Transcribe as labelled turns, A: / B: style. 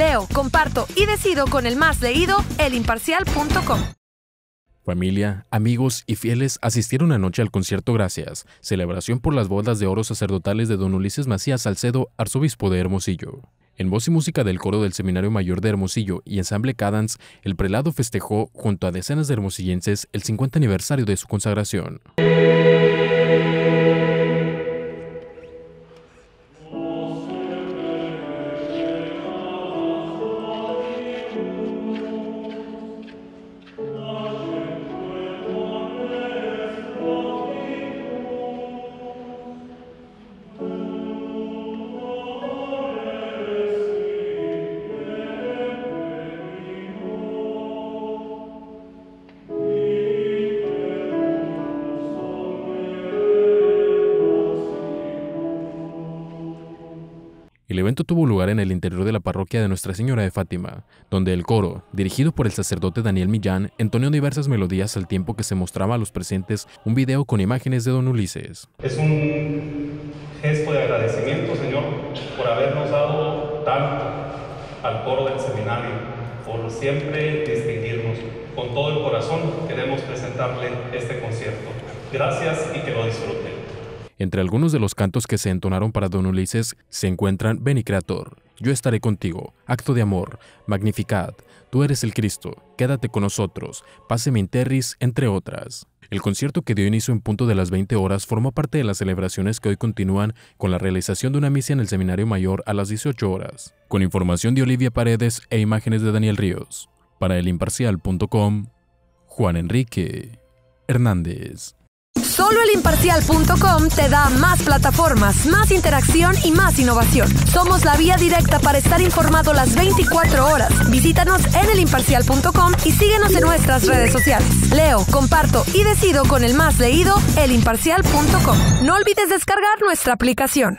A: Leo, comparto y decido con el más leído, elimparcial.com.
B: Familia, amigos y fieles asistieron anoche al concierto Gracias, celebración por las bodas de oro sacerdotales de don Ulises Macías Salcedo, arzobispo de Hermosillo. En voz y música del coro del Seminario Mayor de Hermosillo y ensamble Cadance, el prelado festejó junto a decenas de hermosillenses el 50 aniversario de su consagración. El evento tuvo lugar en el interior de la parroquia de Nuestra Señora de Fátima, donde el coro, dirigido por el sacerdote Daniel Millán, entonó diversas melodías al tiempo que se mostraba a los presentes un video con imágenes de don Ulises.
C: Es un gesto de agradecimiento, Señor, por habernos dado tanto al coro del seminario, por siempre distinguirnos. Con todo el corazón queremos presentarle este concierto. Gracias y que lo disfruten.
B: Entre algunos de los cantos que se entonaron para Don Ulises se encuentran Ven y Creator, Yo estaré contigo, Acto de Amor, Magnificat, Tú eres el Cristo, Quédate con nosotros, Páseme Interris, entre otras. El concierto que dio inicio en punto de las 20 horas formó parte de las celebraciones que hoy continúan con la realización de una misa en el Seminario Mayor a las 18 horas, con información de Olivia Paredes e imágenes de Daniel Ríos. Para elimparcial.com, Juan Enrique Hernández.
A: Solo elimparcial.com te da más plataformas, más interacción y más innovación. Somos la vía directa para estar informado las 24 horas. Visítanos en elimparcial.com y síguenos en nuestras redes sociales. Leo, comparto y decido con el más leído, elimparcial.com. No olvides descargar nuestra aplicación.